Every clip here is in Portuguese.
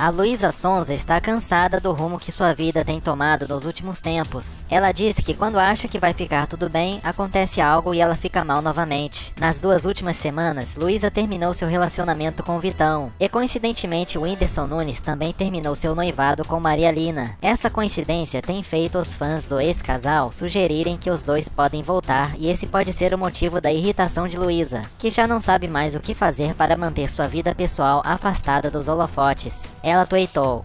A Luísa Sonza está cansada do rumo que sua vida tem tomado nos últimos tempos. Ela disse que quando acha que vai ficar tudo bem, acontece algo e ela fica mal novamente. Nas duas últimas semanas, Luísa terminou seu relacionamento com Vitão. E coincidentemente, o Whindersson Nunes também terminou seu noivado com Maria Lina. Essa coincidência tem feito os fãs do ex-casal sugerirem que os dois podem voltar e esse pode ser o motivo da irritação de Luísa, que já não sabe mais o que fazer para manter sua vida pessoal afastada dos holofotes. Ela tweetou: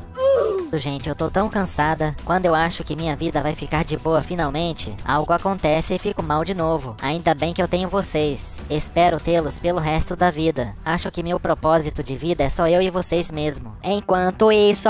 Gente, eu tô tão cansada. Quando eu acho que minha vida vai ficar de boa finalmente, algo acontece e fico mal de novo. Ainda bem que eu tenho vocês. Espero tê-los pelo resto da vida. Acho que meu propósito de vida é só eu e vocês mesmo. Enquanto isso,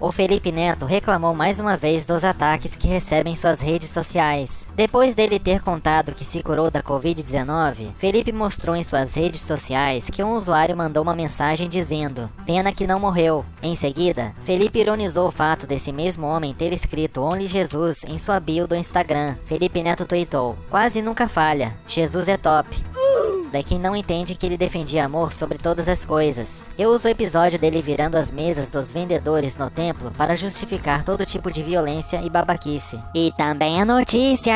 o Felipe Neto reclamou mais uma vez dos ataques que recebe em suas redes sociais. Depois dele ter contado que se curou da Covid-19, Felipe mostrou em suas redes sociais que um usuário mandou uma mensagem dizendo: Pena que não morreu. Em seguida, Felipe ironizou o fato desse mesmo homem ter escrito Only Jesus em sua bio do Instagram. Felipe Neto tweetou: Quase nunca falha. Jesus é top da quem não entende que ele defendia amor sobre todas as coisas. Eu uso o episódio dele virando as mesas dos vendedores no templo para justificar todo tipo de violência e babaquice. E também a notícia!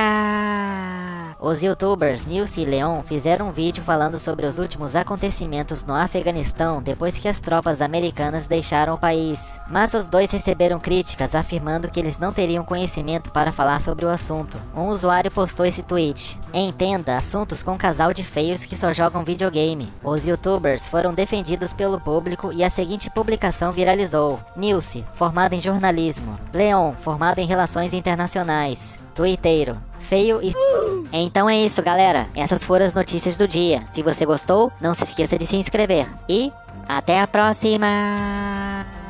Os youtubers Nilce e Leon fizeram um vídeo falando sobre os últimos acontecimentos no Afeganistão depois que as tropas americanas deixaram o país. Mas os dois receberam críticas afirmando que eles não teriam conhecimento para falar sobre o assunto. Um usuário postou esse tweet: Entenda assuntos com casal de feios que só jogam videogame. Os youtubers foram defendidos pelo público e a seguinte publicação viralizou: Nilce, formado em jornalismo. Leon, formado em relações internacionais. Twitteiro feio e. Então é isso, galera. Essas foram as notícias do dia. Se você gostou, não se esqueça de se inscrever. E até a próxima!